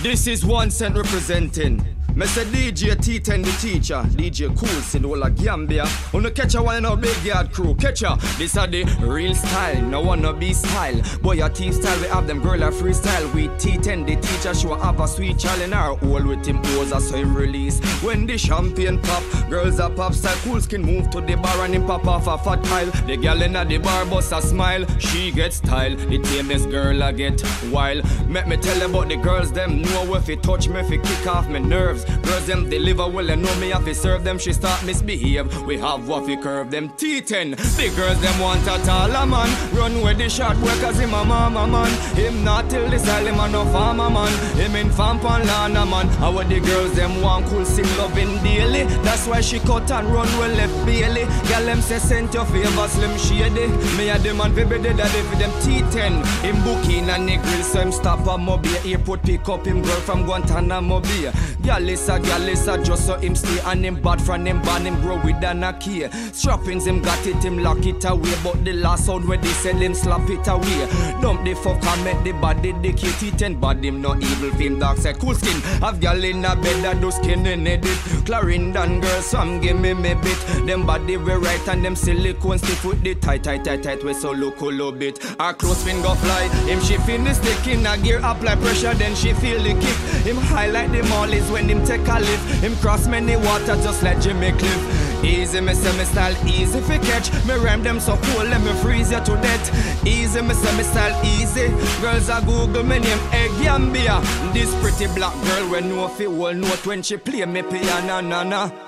This is Onecent representing. Mr. DJ T10 the teacher, DJ Cool of Gambia. Wanna catch a one in our big yard crew, catch ya. This are the real style, no wanna be style. Boy, a T style, we have them girl a freestyle. We T10 the teacher, she will have a sweet child in her hole with him pose so him release. When the champagne pop, girls a pop style. Cool skin move to the bar and him pop off a fat pile. The girl in the bar bust a smile, she get style. The tamest girl I get wild. Make me tell about the girls, them know if it touch me, if kick off my nerves. Girls them deliver well, and know me have to serve them. She start misbehave. We have we curve them T10. The girls them want a taller man. Run with the shot boy cause him mama man. Him not till style him a no farmer man. Him in farm pan lana man. How the girls them want cool sing loving daily. That's why she cut and run well left Bailey. Girl them say send your favor slim shady. Me a the man baby the daddy for them T10. Him booking and the grill so him stop a mobile airport pick up him girl from Guantanamo Bay. Girl is a girl is a just so him stay and him bad from him born him grow with an a key. Strappings him got it him lock it away but the last sound where they sell him slap it away. Dump the fuck and make the body the kitty ten bad him no evil film dark side cool skin. Have girl in a bed that do skin in it. Clarendon girls some give me me bit. Them body we right and them silicone stiff with the tight tight tight tight we so look a little bit. Our close fin go fly. Him she stick in a gear apply pressure then she feel the kick. Him highlight the mollies when him take a lift. Him cross many water just like Jimmy Cliff. Easy, me say me style easy fi catch. Me rhyme them so cool, let me freeze you to death. Easy, me say me style easy. Girls a Google me name Egg Gambia. This pretty black girl we know fi whole note when she play me piano, na na.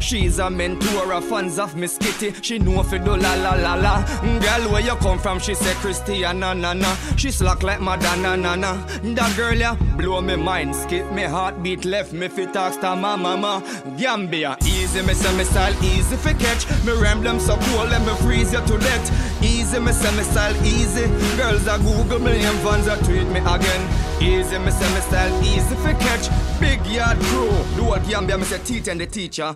She's a mentor of fans of Miss Kitty. She know fi do la la la la. Girl, where you come from? She say Christiana na na. She slack like Madonna na na. That girl ya blow me mind, skip me heartbeat, left me fi talk to my mama. Gambia, easy me say me style easy fi catch. Me them so cool, let me freeze you to death. Easy me say me style easy. Girls a Google me name, fans a tweet me again. Easy me say me style easy fi catch. Big yard crew, do what Gambia me say teach and the teacher.